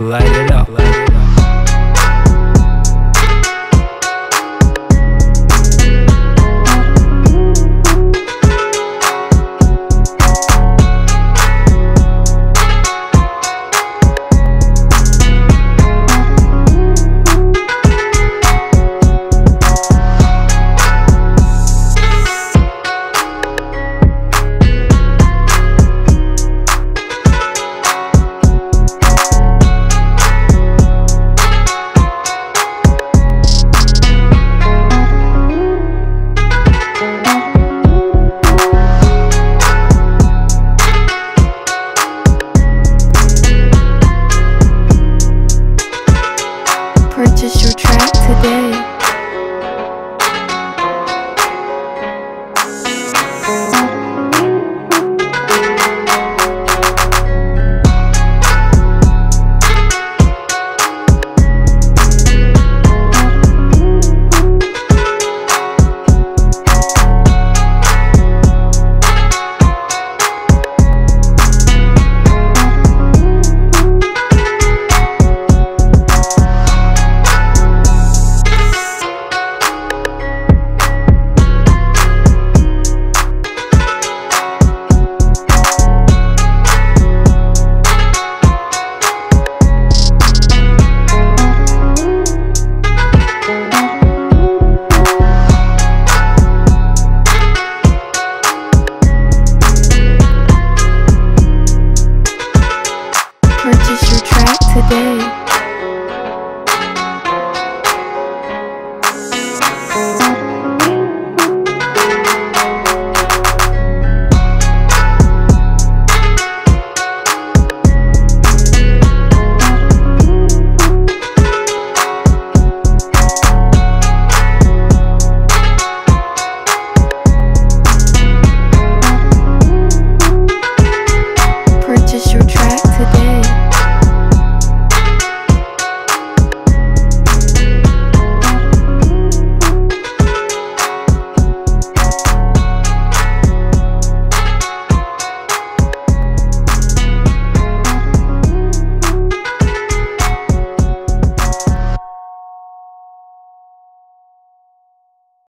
Light it up. Light it up. your track today.